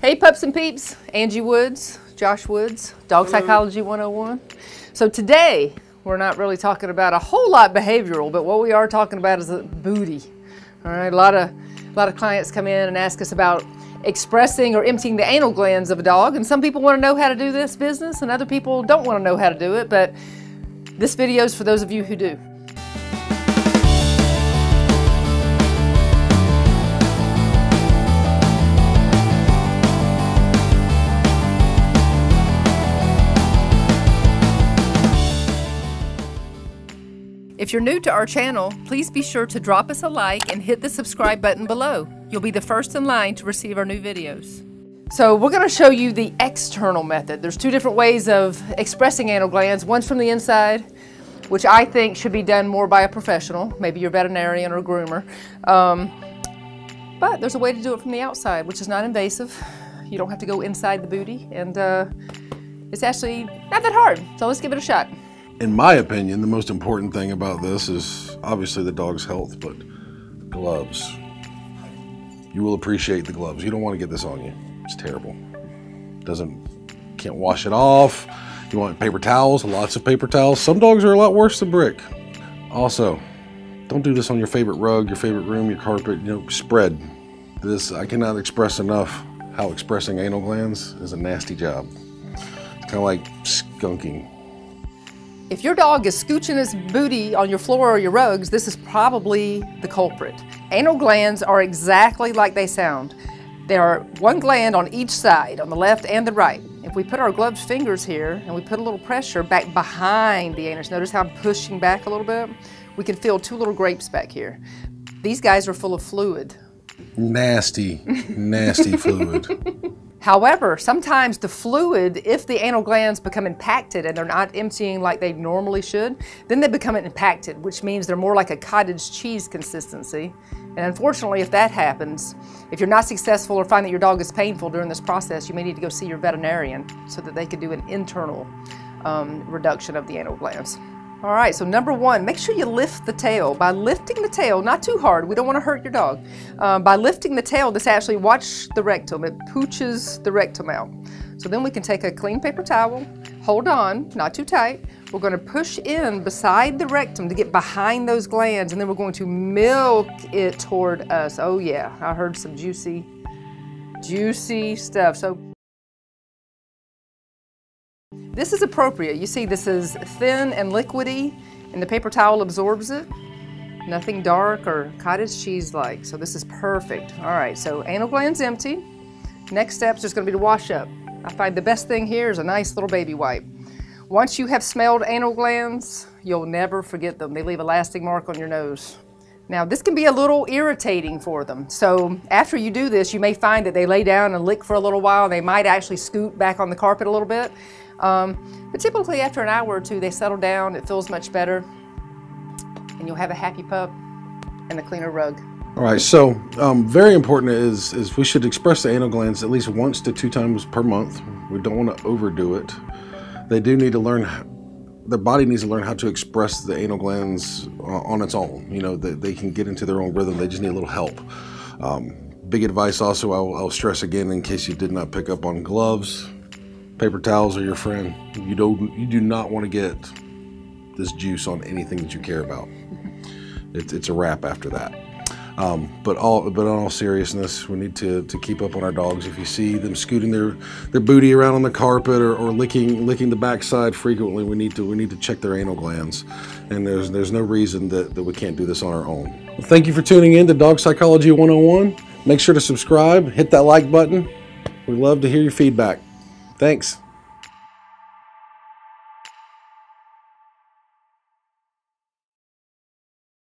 Hey pups and peeps, Angie Woods, Josh Woods, Dog Psychology 101. So today, we're not really talking about a whole lot behavioral, but what we are talking about is a booty. All right, a lot of, a lot of clients come in and ask us about expressing or emptying the anal glands of a dog, and some people want to know how to do this business, and other people don't want to know how to do it, but this video is for those of you who do. If you're new to our channel, please be sure to drop us a like and hit the subscribe button below. You'll be the first in line to receive our new videos. So we're going to show you the external method. There's two different ways of expressing anal glands. One's from the inside, which I think should be done more by a professional, maybe your veterinarian or a groomer. Um, but there's a way to do it from the outside, which is not invasive. You don't have to go inside the booty, and uh, it's actually not that hard. So let's give it a shot in my opinion, the most important thing about this is obviously the dog's health, but gloves. You will appreciate the gloves. You don't want to get this on you. It's terrible. Doesn't can't wash it off. You want paper towels, lots of paper towels. Some dogs are a lot worse than brick. Also, don't do this on your favorite rug, your favorite room, your carpet, you know, spread. This I cannot express enough how expressing anal glands is a nasty job. It's kind of like skunking if your dog is scooching his booty on your floor or your rugs, this is probably the culprit. Anal glands are exactly like they sound. There are one gland on each side, on the left and the right. If we put our gloved fingers here and we put a little pressure back behind the anus, notice how I'm pushing back a little bit? We can feel two little grapes back here. These guys are full of fluid. Nasty, nasty fluid. However, sometimes the fluid, if the anal glands become impacted and they're not emptying like they normally should, then they become impacted, which means they're more like a cottage cheese consistency. And unfortunately, if that happens, if you're not successful or find that your dog is painful during this process, you may need to go see your veterinarian so that they can do an internal um, reduction of the anal glands. All right, so number one, make sure you lift the tail. By lifting the tail, not too hard, we don't want to hurt your dog. Uh, by lifting the tail, this actually, watch the rectum, it pooches the rectum out. So then we can take a clean paper towel, hold on, not too tight. We're going to push in beside the rectum to get behind those glands, and then we're going to milk it toward us. Oh yeah, I heard some juicy, juicy stuff. So this is appropriate. You see this is thin and liquidy and the paper towel absorbs it. Nothing dark or cottage cheese-like. So this is perfect. All right, so anal glands empty. Next step is just gonna be to wash up. I find the best thing here is a nice little baby wipe. Once you have smelled anal glands, you'll never forget them. They leave a lasting mark on your nose. Now this can be a little irritating for them. So after you do this, you may find that they lay down and lick for a little while. They might actually scoot back on the carpet a little bit. Um, but typically after an hour or two, they settle down, it feels much better, and you'll have a happy pup and a cleaner rug. All right, so um, very important is, is we should express the anal glands at least once to two times per month. We don't want to overdo it. They do need to learn, their body needs to learn how to express the anal glands on its own. You know, that they can get into their own rhythm. They just need a little help. Um, big advice also, I'll, I'll stress again in case you did not pick up on gloves, paper towels are your friend. You don't you do not want to get this juice on anything that you care about. It's, it's a wrap after that. Um, but all but in all seriousness, we need to, to keep up on our dogs. If you see them scooting their, their booty around on the carpet or, or licking licking the backside frequently, we need to we need to check their anal glands. And there's there's no reason that, that we can't do this on our own. Well, thank you for tuning in to Dog Psychology 101. Make sure to subscribe, hit that like button. We love to hear your feedback. Thanks.